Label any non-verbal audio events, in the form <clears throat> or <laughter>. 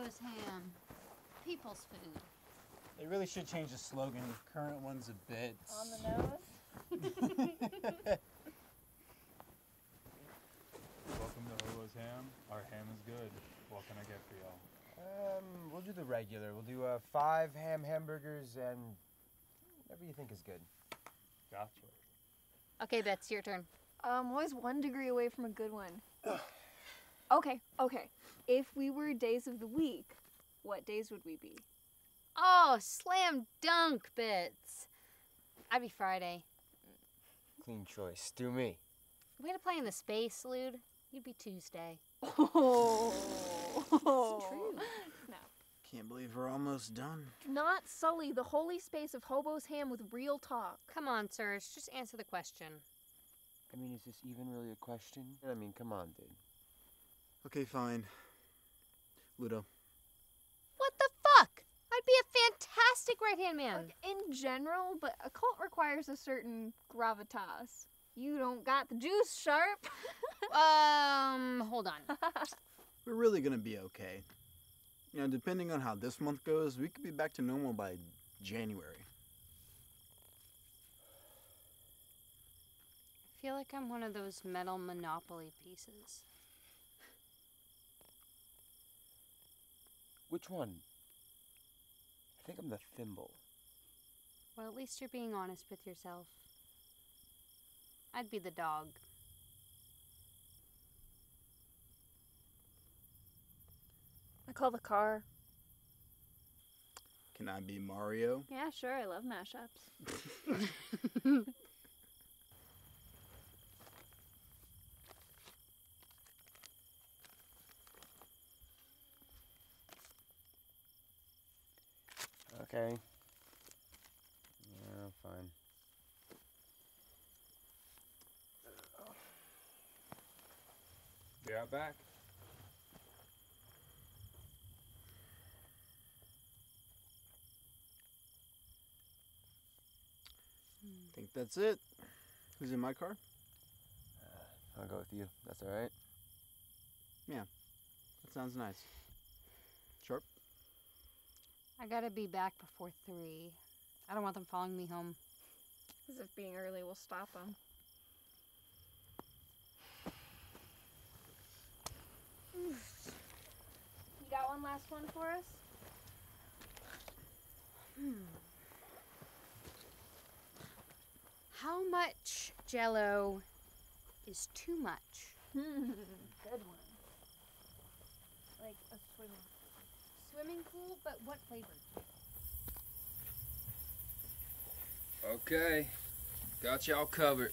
Hobo's ham. People's food. They really should change the slogan. The current one's a bit. On the nose. <laughs> Welcome to Hobo's Ham. Our ham is good. What can I get for y'all? Um, we'll do the regular. We'll do uh, five ham hamburgers and whatever you think is good. Gotcha. Okay, Bets, your turn. Um, always one degree away from a good one. <clears throat> okay, okay. If we were days of the week, what days would we be? Oh, slam dunk, Bits. I'd be Friday. Clean choice. Do me. Way to play in the space, Lude. You'd be Tuesday. Oh, it's <laughs> true. No. Can't believe we're almost done. Do not sully the holy space of Hobo's ham with real talk. Come on, sirs. Just answer the question. I mean, is this even really a question? I mean, come on, dude. Okay, fine. Ludo. What the fuck? I'd be a fantastic right hand man. Like, in general, but a cult requires a certain gravitas. You don't got the juice sharp. <laughs> um, hold on. <laughs> We're really gonna be okay. You know, depending on how this month goes, we could be back to normal by January. I feel like I'm one of those metal Monopoly pieces. Which one? I think I'm the thimble. Well, at least you're being honest with yourself. I'd be the dog. I call the car. Can I be Mario? Yeah, sure. I love mashups. <laughs> Okay. Yeah, fine. Be out back. I think that's it. Who's in my car? Uh, I'll go with you. That's all right. Yeah, that sounds nice. Sharp? I gotta be back before three. I don't want them following me home. As if being early will stop them. You got one last one for us? How much jello is too much? Hmm, <laughs> good one. Like a swimming. Pool, but what flavor? Okay, got y'all covered.